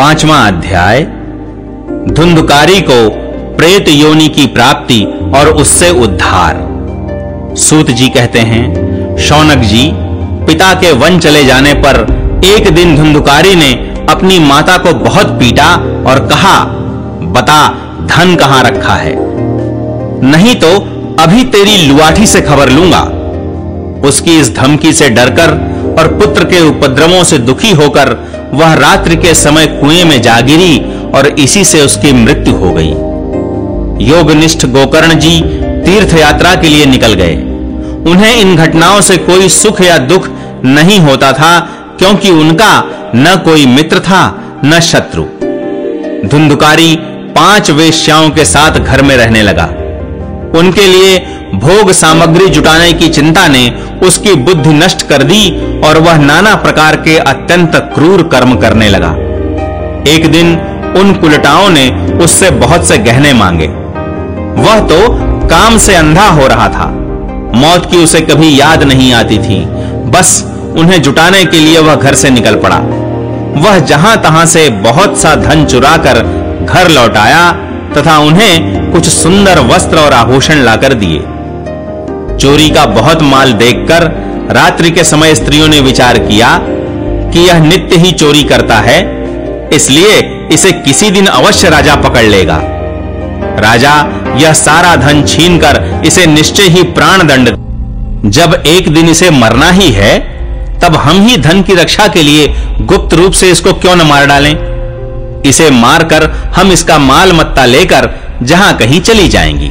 पांचवा अध्याय, धुंधकारी को प्रेत योनि की प्राप्ति और उससे उद्धार। सूत जी कहते हैं, शौनक जी, पिता के वन चले जाने पर एक दिन धुंधकारी ने अपनी माता को बहुत पीटा और कहा, बता, धन कहाँ रखा है? नहीं तो अभी तेरी लुआठी से खबर लूँगा। उसकी इस धमकी से डरकर और पुत्र के उपद्रवों से दुखी होकर वह रात्रि के समय कुएँ में जा गिरी और इसी से उसकी मृत्यु हो गई। योगनिष्ठ गोकर्ण जी तीर्थ यात्रा के लिए निकल गए। उन्हें इन घटनाओं से कोई सुख या दुख नहीं होता था, क्योंकि उनका न कोई मित्र था, न शत्रु। धुंधुकारी पाँच वेश्याओं के साथ घर में रहने लगा। उनके लिए भोग सामग्री जुटाने की चिंता ने उसकी बुद्धि नष्ट कर दी और वह नाना प्रकार के अत्यंत क्रूर कर्म करने लगा। एक दिन उन कुलटाओं ने उससे बहुत से गहने मांगे। वह तो काम से अंधा हो रहा था। मौत की उसे कभी याद नहीं आती थी। बस उन्हें जुटाने के लिए वह घर से निकल पड़ा। वह जहाँ तहां से बहुत सा धन चुराकर घर लौट आया तथा उन्हें कुछ सुंदर वस्त्र और आभूषण लाकर दिए। चोरी का बहुत माल देखकर रात्रि के समय स्त्रियों ने विचार किया कि यह नित्य ही चोरी करता है, इसलिए इसे किसी दिन अवश्य राजा पकड़ लेगा। राजा यह सारा धन छीनकर इसे निश्चय ही प्राण दंड जब एक दिन इसे मरना ही है, तब हम ही धन की रक्षा के लिए गुप्त रूप से इसको क्यों न मार डालें? इसे मारकर हम इसका माल मत्ता लेकर जहाँ कहीं चली जाएँगी।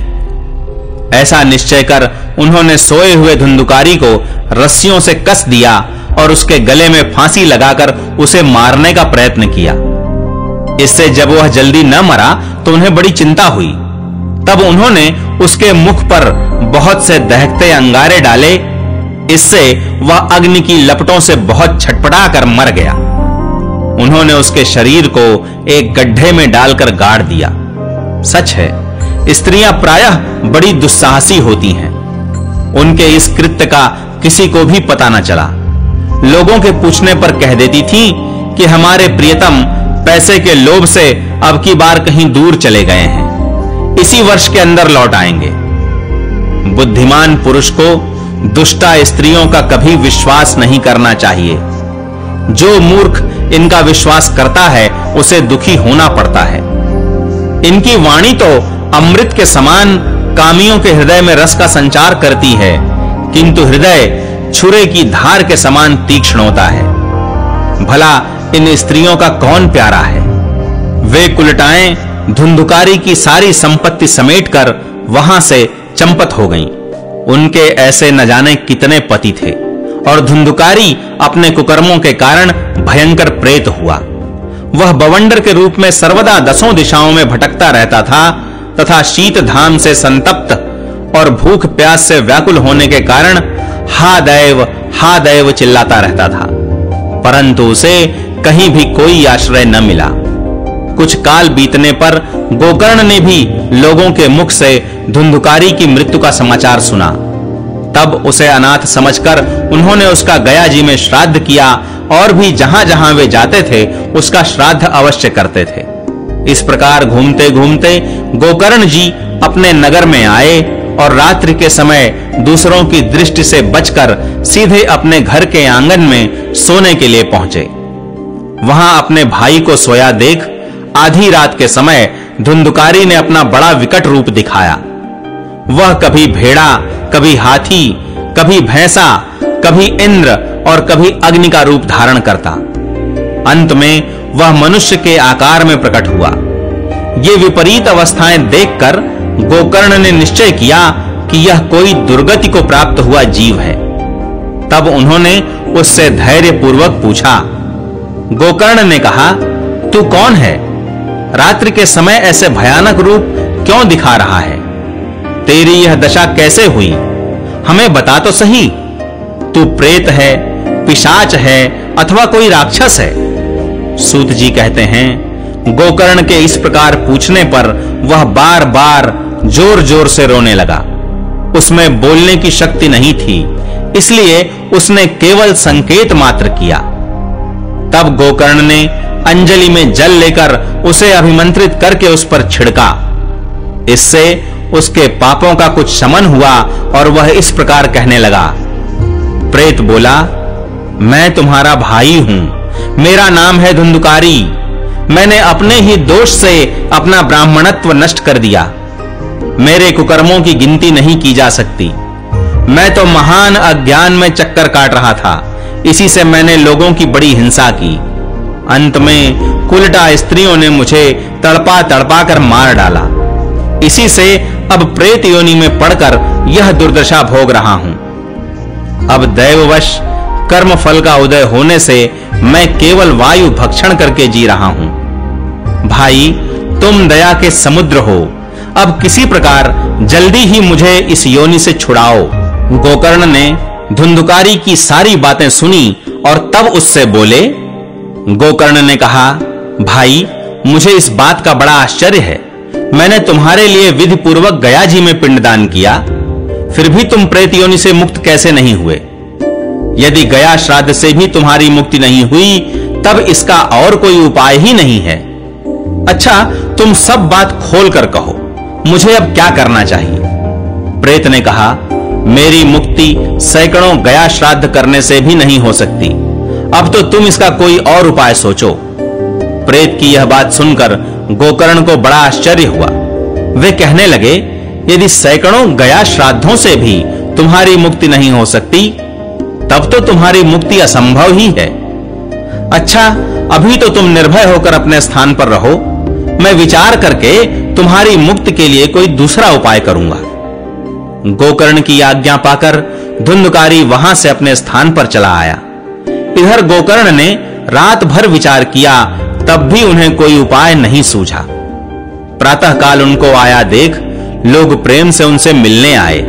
ऐसा निश्चय कर उन्होंने सोए हुए धुंधुकारी को रस्सियों से कस दिया और उसके गले में फांसी लगाकर उसे मारने का प्रयत्न किया। इससे जब वह जल्दी न मरा तो उन्हें बड़ी चिंता हुई। तब उन्होंने उसके मुख पर बहुत से दहकते अंगारे डाले। इससे वह अग्नि की लपटों से बहुत छटपटा कर मर गया। उन्होंने उसके शरीर को एक गड्ढे में डालकर गाड़ दिया। सच है स्त्रियाँ प्रायः बड़ी दुस्साहसी होती हैं। उनके इस कृत्य का किसी को भी पता न चला। लोगों के पूछने पर कह देती थी कि हमारे प्रियतम पैसे के लोभ से अब की बार कहीं दूर चले गए हैं। इसी वर्ष के अंदर लौट आएँगे। बुद्धिमान पुरुष को दुष्टा स्त्रियों का कभी विश्वास नहीं करना चाहिए। जो मूर्ख इनका विश्वास करता है, उसे दुखी होना पड़ता है। इनकी वाणी तो अमृत के समान कामियों के हृदय में रस का संचार करती है, किंतु हृदय छुरे की धार के समान तीक्ष्ण होता है। भला इन स्त्रियों का कौन प्यारा है? वे कुलटाएँ धुंधुकारी की सारी संपत्ति समेटकर वहाँ से चंपत हो गईं। उनके ऐसे न जाने कितने पति थे, और धुंधुकारी अपने कुकर्मों के कारण भयंकर प्रेत हुआ। वह बवंडर के रूप में सर्वदा दसों दिशाओं में भटकता रहता था तथा शीत धाम से संतप्त और भूख प्यास से व्याकुल होने के कारण हा दैव हा दैव चिल्लाता रहता था। परंतु उसे कहीं भी कोई आश्रय न मिला। कुछ काल बीतने पर गोकर्ण ने भी लोगों के मुख से धुंधुकारी की मृत्यु का समाचार सुना। तब उसे अनाथ समझकर उन्होंने उसका गया जी में श्राद्ध किया और भी जहाँ जहाँ वे जाते थे, उसका श्राद्ध अवश्य करते थे। इस प्रकार घूमते घूमते गोकर्ण जी अपने नगर में आए और रात्रि के समय दूसरों की दृष्टि से बचकर सीधे अपने घर के आँगन में सोने के लिए पहुँचे। वहाँ अपने भाई को सोया देख आधी रात के समय धुंधुकारी ने अपना बड़ा विकट रूप दिखाया। वह कभी भेड़ा, कभी हाथी, कभी भैंसा, कभी इंद्र और कभी अग्नि का रूप धारण करता। अंत में वह मनुष्य के आकार में प्रकट हुआ। ये विपरीत अवस्थाएँ देखकर गोकर्ण ने निश्चय किया कि यह कोई दुर्गति को प्राप्त हुआ जीव है। तब उन्होंने उससे धैर्य पूर्वक पूछा, गोकर्ण ने कहा, तू कौन है? रात्रि के समय ऐसे भयानक रूप क्यों दिखा रहा है? तेरी यह दशा कैसे हुई? हमें बता तो सही। तू प्रेत है, पिशाच है अथवा कोई राक्षस है। सूत जी कहते हैं, गोकर्ण के इस प्रकार पूछने पर वह बार बार ज़ोर ज़ोर से रोने लगा। उसमें बोलने की शक्ति नहीं थी, इसलिए उसने केवल संकेत मात्र किया। तब गोकर्ण ने अंजलि में जल लेकर उसे अभिमंत्रित करके उस पर छिड़का। इससे उसके पापों का कुछ शमन हुआ और वह इस प्रकार कहने लगा, प्रेत बोला, मैं तुम्हारा भाई हूँ। मेरा नाम है धुंधुकारी। मैंने अपने ही दोष से अपना ब्राह्मणत्व नष्ट कर दिया। मेरे कुकर्मों की गिनती नहीं की जा सकती। मैं तो महान अज्ञान में चक्कर काट रहा था। इसी से मैंने लोगों की बड़ी हिंसा की। अंत में कुलटा स्त्रियों ने मुझे तड़पा तड़पा कर मार डाला। इसी से अब प्रेत योनि में पड़कर यह दुर्दशा भोग रहा हूँ। अब दैववश कर्म फल का उदय होने से मैं केवल वायु भक्षण करके जी रहा हूँ। भाई, तुम दया के समुद्र हो। अब किसी प्रकार जल्दी ही मुझे इस योनि से छुड़ाओ। गोकर्ण ने धुंधुकारी की सारी बातें सुनी और तब उससे बोले, गोकर्ण ने कहा, भाई, मुझे इस बात का बड़ा आश्चर्य है। मैंने तुम्हारे लिए विधि पूर्वक गया जी में पिंडदान किया। फिर भी तुम प्रेत योनि से मुक्त कैसे नहीं हुए? यदि गया श्राद्ध से भी तुम्हारी मुक्ति नहीं हुई, तब इसका और कोई उपाय ही नहीं है। अच्छा तुम सब बात खोल कर कहो, मुझे अब क्या करना चाहिए? प्रेत ने कहा, मेरी मुक्ति सैकड़ों गया श्राद्ध करने से भी नहीं हो सकती। अब तो तुम इसका कोई और उपाय सोचो। प्रेत की यह बात सुनकर गोकर्ण को बड़ा आश्चर्य हुआ। वे कहने लगे, यदि सैकड़ों गया श्राद्धों से भी तुम्हारी मुक्ति नहीं हो सकती तब तो तुम्हारी मुक्ति असंभव ही है। अच्छा अभी तो तुम निर्भय होकर अपने स्थान पर रहो। मैं विचार करके तुम्हारी मुक्ति के लिए कोई दूसरा उपाय करूँगा। गोकर्ण की आज्ञा पाकर धुंधकारी वहाँ से अपने स्थान पर चला आया। इधर गोकर्ण ने रात भर विचार किया, तब भी उन्हें कोई उपाय नहीं सूझा। प्रातः काल उनको आया देख, लोग प्रेम से उनसे मिलने आए।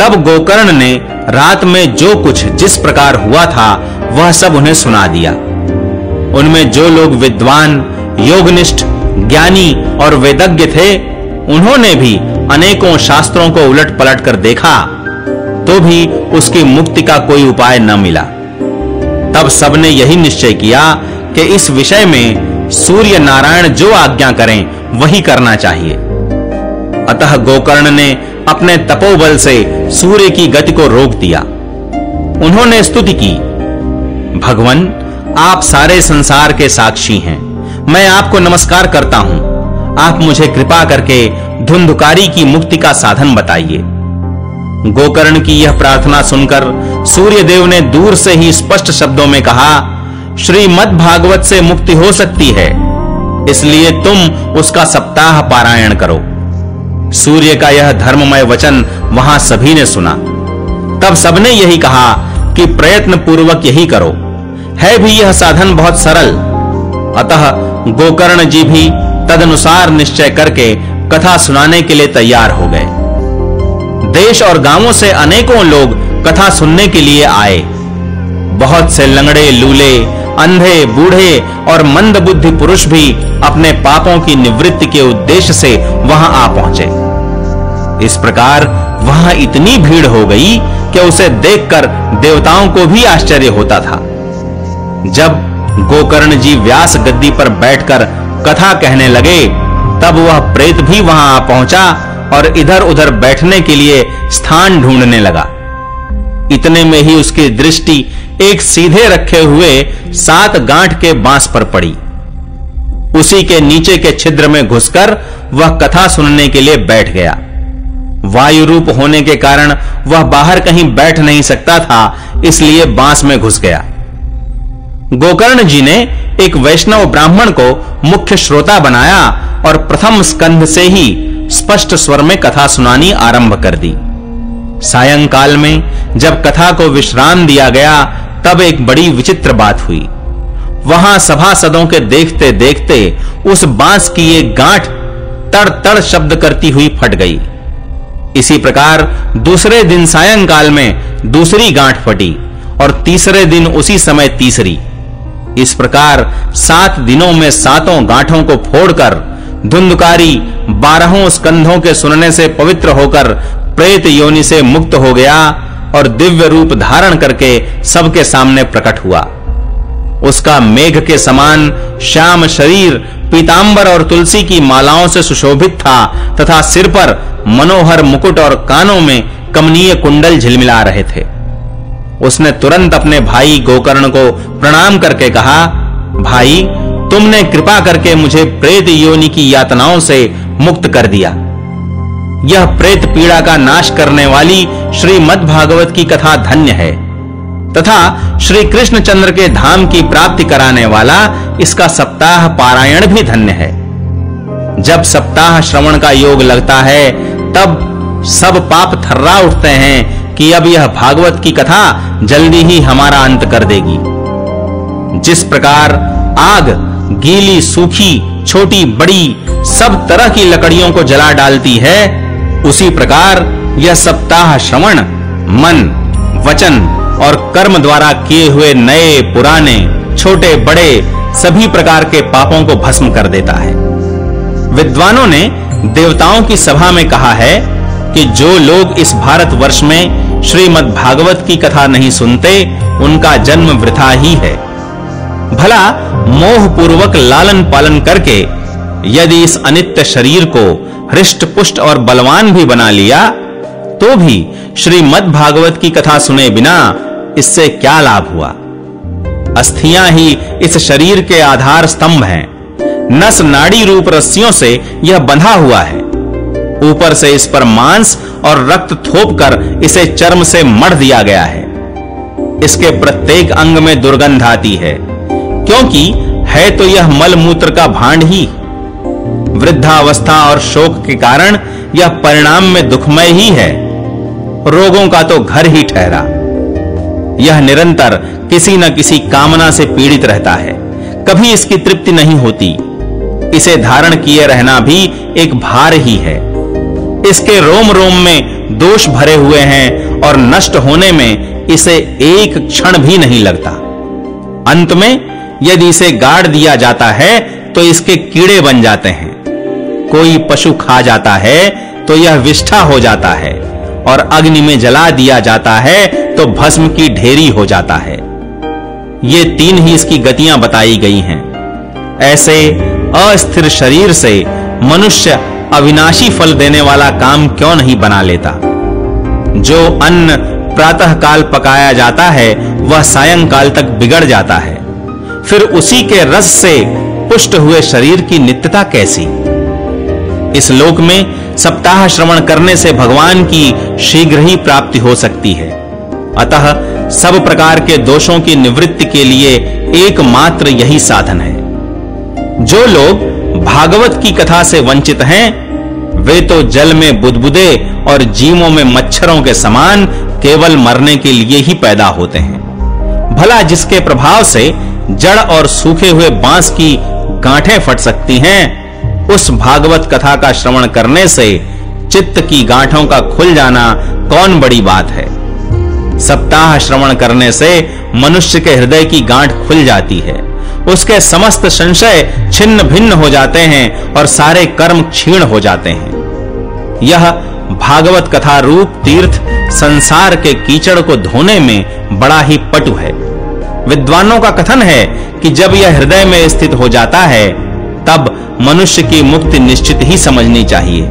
तब गोकर्ण ने रात में जो कुछ जिस प्रकार हुआ था, वह सब उन्हें सुना दिया। उनमें जो लोग विद्वान, योगनिष्ठ, ज्ञानी और वेदज्ञ थे, उन्होंने भी अनेकों शास्त्रों को उलट पलट कर देखा तो भी उसकी मुक्ति का कोई उपाय न मिला। तब सबने यही निश्चय किया कि इस विषय में सूर्य नारायण जो आज्ञा करें, वही करना चाहिए। अतः गोकर्ण ने अपने तपोबल से सूर्य की गति को रोक दिया। उन्होंने स्तुति की, भगवान, आप सारे संसार के साक्षी हैं। मैं आपको नमस्कार करता हूँ। आप मुझे कृपा करके धुंधकारी की मुक्ति का साधन बताइए। गोकर्ण की यह प्रार्थना सुनकर सूर्यदेव ने दूर से ही स्पष्ट शब्दों में कहा श्रीमद भागवत से मुक्ति हो सकती है। इसलिए तुम उसका सप्ताह पारायण करो। सूर्य का यह धर्ममय वचन वहाँ सभी ने सुना। तब सबने यही कहा कि प्रयत्न पूर्वक यही करो। है भी यह साधन बहुत सरल। अतः गोकर्ण जी भी तदनुसार निश्चय करके कथा सुनाने के लिए तैयार हो गए। देश और गाँवों से अनेकों लोग कथा सुनने के लिए आए। बहुत से लंगड़े, लूले, अंधे, बूढ़े और मंद बुद्धि पुरुष भी अपने पापों की निवृत्ति के उद्देश्य से वहाँ आ पहुँचे। इस प्रकार वहाँ इतनी भीड़ हो गई कि उसे देखकर देवताओं को भी आश्चर्य होता था। जब गोकर्ण जी व्यास गद्दी पर बैठकर कथा कहने लगे, तब वह प्रेत भी वहाँ आ पहुँचा और इधर उधर बैठने के लिए स्थान ढूँढने लगा। इतने में ही उसकी दृष्टि एक सीधे रखे हुए सात गांठ के बाँस पर पड़ी। उसी के नीचे के छिद्र में घुसकर वह कथा सुनने के लिए बैठ गया। वायु रूप होने के कारण वह बाहर कहीं बैठ नहीं सकता था, इसलिए बाँस में घुस गया। गोकर्ण जी ने एक वैष्णव ब्राह्मण को मुख्य श्रोता बनाया और प्रथम स्कंध से ही स्पष्ट स्वर में कथा सुनानी आरंभ कर दी। सायंकाल में जब कथा को विश्राम दिया गया, तब एक बड़ी विचित्र बात हुई। वहाँ सभासदों के देखते देखते उस बाँस की एक गांठ तड़ तड़ शब्द करती हुई फट गई। इसी प्रकार दूसरे दिन सायंकाल में दूसरी गांठ फटी और तीसरे दिन उसी समय तीसरी। इस प्रकार सात दिनों में सातों गांठों को फोड़कर धुंधकारी बारहों स्कंधों के सुनने से पवित्र होकर प्रेत योनि से मुक्त हो गया और दिव्य रूप धारण करके सबके सामने प्रकट हुआ। उसका मेघ के समान श्याम शरीर पीतांबर और तुलसी की मालाओं से सुशोभित था, तथा सिर पर मनोहर मुकुट और कानों में कमनीय कुंडल झिलमिला रहे थे। उसने तुरंत अपने भाई गोकर्ण को प्रणाम करके कहा, भाई, तुमने कृपा करके मुझे प्रेत योनि की यातनाओं से मुक्त कर दिया। यह प्रेत पीड़ा का नाश करने वाली श्रीमद् भागवत की कथा धन्य है। तथा श्री कृष्ण चंद्र के धाम की प्राप्ति कराने वाला इसका सप्ताह पारायण भी धन्य है। जब सप्ताह श्रवण का योग लगता है, तब सब पाप थर्रा उठते हैं कि अब यह भागवत की कथा जल्दी ही हमारा अंत कर देगी। जिस प्रकार आग, गीली, सूखी, छोटी, बड़ी, सब तरह की लकड़ियों को जला डालती है, उसी प्रकार यह सप्ताह श्रवण, मन, वचन और कर्म द्वारा किए हुए नए, पुराने, छोटे, बड़े सभी प्रकार के पापों को भस्म कर देता है। विद्वानों ने देवताओं की सभा में कहा है कि जो लोग इस भारत वर्ष में श्रीमद् भागवत की कथा नहीं सुनते, उनका जन्म वृथा ही है। भला मोह पूर्वक लालन पालन करके यदि इस अनित्य शरीर को हृष्ट पुष्ट और बलवान भी बना लिया तो भी श्रीमद् भागवत की कथा सुने बिना इससे क्या लाभ हुआ? अस्थियाँ ही इस शरीर के आधार स्तंभ हैं। नस नाड़ी रूप रस्सियों से यह बंधा हुआ है। ऊपर से इस पर मांस और रक्त थोप कर इसे चर्म से मढ़ दिया गया है। इसके प्रत्येक अंग में दुर्गंध आती है। क्योंकि है तो यह मल मूत्र का भांड ही। वृद्धावस्था और शोक के कारण यह परिणाम में दुखमय ही है। रोगों का तो घर ही ठहरा। यह निरंतर किसी न किसी कामना से पीड़ित रहता है। कभी इसकी तृप्ति नहीं होती। इसे धारण किए रहना भी एक भार ही है। इसके रोम रोम में दोष भरे हुए हैं और नष्ट होने में इसे एक क्षण भी नहीं लगता। अंत में यदि इसे गाड़ दिया जाता है तो इसके कीड़े बन जाते हैं। कोई पशु खा जाता है तो यह विष्ठा हो जाता है। और अग्नि में जला दिया जाता है तो भस्म की ढेरी हो जाता है। ये तीन ही इसकी गतियाँ बताई गई हैं। ऐसे अस्थिर शरीर से मनुष्य अविनाशी फल देने वाला काम क्यों नहीं बना लेता? जो अन्न प्रातः काल पकाया जाता है, वह सायंकाल तक बिगड़ जाता है। फिर उसी के रस से पुष्ट हुए शरीर की नित्यता कैसी? इस लोक में सप्ताह श्रवण करने से भगवान की शीघ्र ही प्राप्ति हो सकती है। अतः सब प्रकार के दोषों की निवृत्ति के लिए एकमात्र यही साधन है। जो लोग भागवत की कथा से वंचित हैं, वे तो जल में बुदबुदे और जीवों में मच्छरों के समान केवल मरने के लिए ही पैदा होते हैं। भला जिसके प्रभाव से जड़ और सूखे हुए बाँस की गांठें फट सकती हैं उस भागवत कथा का श्रवण करने से चित्त की गांठों का खुल जाना कौन बड़ी बात है? सप्ताह श्रवण करने से मनुष्य के हृदय की गांठ खुल जाती है। उसके समस्त संशय छिन्न भिन्न हो जाते हैं और सारे कर्म क्षीण हो जाते हैं। यह भागवत कथा रूप तीर्थ संसार के कीचड़ को धोने में बड़ा ही पटु है। विद्वानों का कथन है कि जब यह हृदय में स्थित हो जाता है तब मनुष्य की मुक्ति निश्चित ही समझनी चाहिए।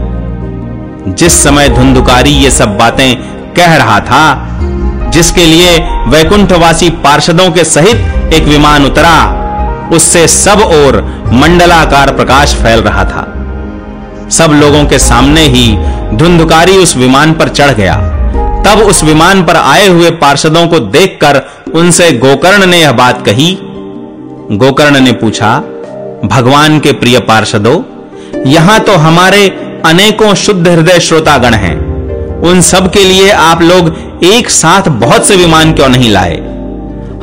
जिस समय धुंधुकारी ये सब बातें कह रहा था, जिसके लिए वैकुंठवासी पार्षदों के सहित एक विमान उतरा, उससे सब ओर मंडलाकार प्रकाश फैल रहा था। सब लोगों के सामने ही धुंधुकारी उस विमान पर चढ़ गया। तब उस विमान पर आए हुए पार्षदों को देखकर उनसे गोकर्ण ने यह बात कही। गोकर्ण ने पूछा भगवान के प्रिय पार्षदों, यहाँ तो हमारे अनेकों शुद्ध हृदय श्रोतागण हैं। उन सब के लिए आप लोग एक साथ बहुत से विमान क्यों नहीं लाए?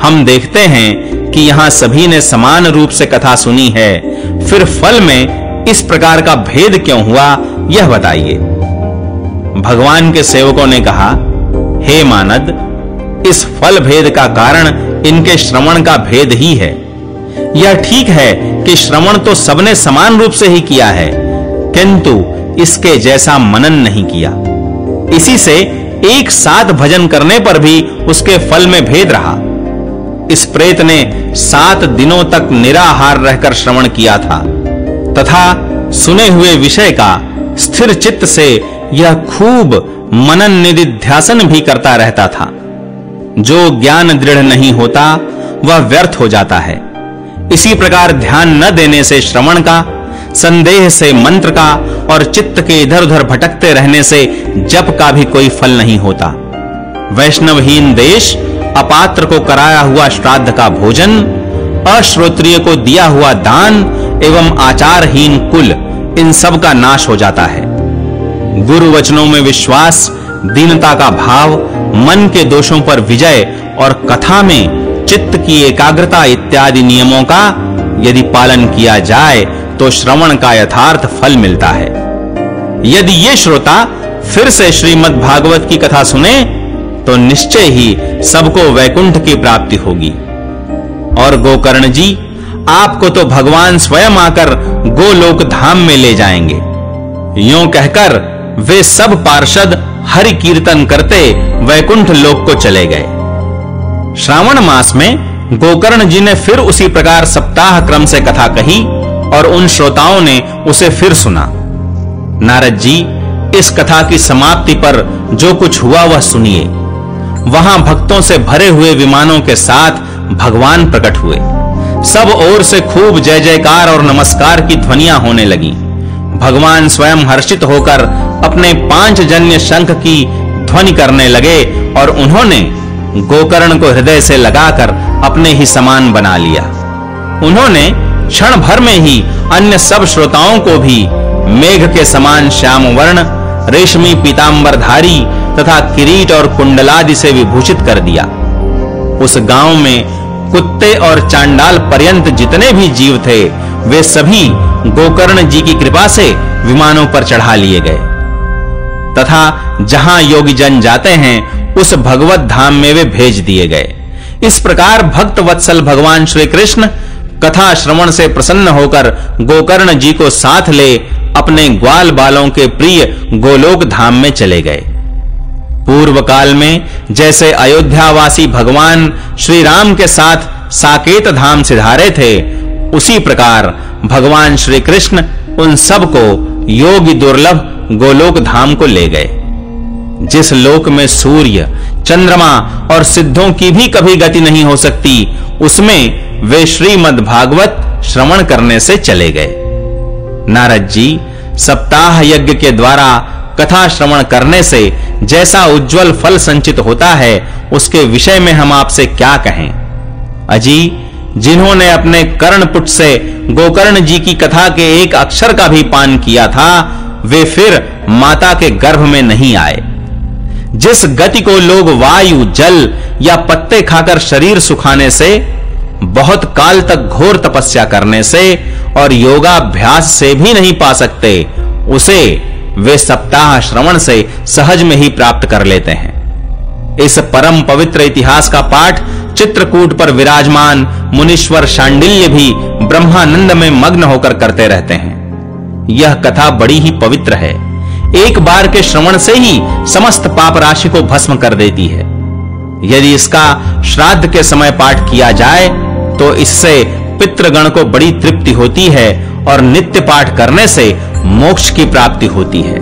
हम देखते हैं कि यहाँ सभी ने समान रूप से कथा सुनी है। फिर फल में इस प्रकार का भेद क्यों हुआ, यह बताइए। भगवान के सेवकों ने कहा, हे मानद, इस फल भेद का कारण इनके श्रवण का भेद ही है। यह ठीक है कि श्रवण तो सबने समान रूप से ही किया है, किंतु इसके जैसा मनन नहीं किया। इसी से एक साथ भजन करने पर भी उसके फल में भेद रहा। इस प्रेत ने सात दिनों तक निराहार रहकर श्रवण किया था। तथा सुने हुए विषय का स्थिर चित्त से यह खूब मनन निधिध्यासन भी करता रहता था। जो ज्ञान दृढ़ नहीं होता, वह व्यर्थ हो जाता है। इसी प्रकार ध्यान न देने से श्रवण का, संदेह से मंत्र का और चित्त के इधर-उधर भटकते रहने से जप का भी कोई फल नहीं होता। वैष्णवहीन देश अपात्र को कराया हुआ श्राद्ध का भोजन, अश्रोत्रिय को दिया हुआ दान एवं आचारहीन कुल, इन सब का नाश हो जाता है। गुरु वचनों में विश्वास, दीनता का भाव, मन के दोषों पर विजय और कथा में चित्त की एकाग्रता इत्यादि नियमों का यदि पालन किया जाए तो श्रवण का यथार्थ फल मिलता है। यदि ये श्रोता फिर से श्रीमद् भागवत की कथा सुने तो निश्चय ही सबको वैकुंठ की प्राप्ति होगी। और गोकर्ण जी, आपको तो भगवान स्वयं आकर गोलोक धाम में ले जाएँगे। यूँ कहकर वे सब पार्षद हरि कीर्तन करते वैकुंठ लोक को चले गए। श्रावण मास में गोकर्ण जी ने फिर उसी प्रकार सप्ताह क्रम से कथा कही और उन श्रोताओं ने उसे फिर सुना। नारद जी, इस कथा की समाप्ति पर जो कुछ हुआ वह सुनिए। वहाँ भक्तों से भरे हुए विमानों के साथ भगवान प्रकट हुए। सब ओर से खूब जय जयकार और नमस्कार की ध्वनिया होने लगी। भगवान स्वयं हर्षित होकर अपने पाँच जन्य शंख की ध्वनि करने लगे और उन्होंने गोकर्ण को हृदय से लगाकर अपने ही समान बना लिया। उन्होंने क्षण भर में ही अन्य सब श्रोताओं को भी मेघ के समान श्याम वर्ण रेशमी पीतांबरधारी तथा किरीट और कुंडलादि से विभूषित कर दिया। उस गाँव में कुत्ते और चांडाल पर्यंत जितने भी जीव थे, वे सभी गोकर्ण जी की कृपा से विमानों पर चढ़ा लिए गए। तथा जहाँ योगी जन जाते हैं, उस भगवत धाम में वे भेज दिए गए। इस प्रकार भक्त वत्सल भगवान श्री कृष्ण कथा श्रवण से प्रसन्न होकर गोकर्ण जी को साथ ले अपने ग्वाल बालों के प्रिय गोलोक धाम में चले गए। पूर्व काल में जैसे अयोध्यावासी भगवान श्री राम के साथ साकेत धाम सिधारे थे, उसी प्रकार भगवान श्री कृष्ण उन सबको योगी दुर्लभ गोलोक धाम को ले गए। जिस लोक में सूर्य, चंद्रमा और सिद्धों की भी कभी गति नहीं हो सकती, उसमें वे श्रीमद भागवत श्रवण करने से चले गए। नारद जी सप्ताह यज्ञ के द्वारा कथा श्रवण करने से जैसा उज्जवल फल संचित होता है, उसके विषय में हम आपसे क्या कहें? अजी जिन्होंने अपने कर्णपुट से गोकर्ण जी की कथा के एक अक्षर का भी पान किया था, वे फिर माता के गर्भ में नहीं आए। जिस गति को लोग वायु, जल या पत्ते खाकर शरीर सुखाने से, बहुत काल तक घोर तपस्या करने से और योगाभ्यास से भी नहीं पा सकते, उसे वे सप्ताह श्रवण से सहज में ही प्राप्त कर लेते हैं। इस परम पवित्र इतिहास का पाठ चित्रकूट पर विराजमान मुनीश्वर शांडिल्य भी ब्रह्मानंद में मग्न होकर करते रहते हैं। यह कथा बड़ी ही पवित्र है। एक बार के श्रवण से ही समस्त पाप राशि को भस्म कर देती है। यदि इसका श्राद्ध के समय पाठ किया जाए तो इससे पितृगण को बड़ी तृप्ति होती है और नित्य पाठ करने से मोक्ष की प्राप्ति होती है।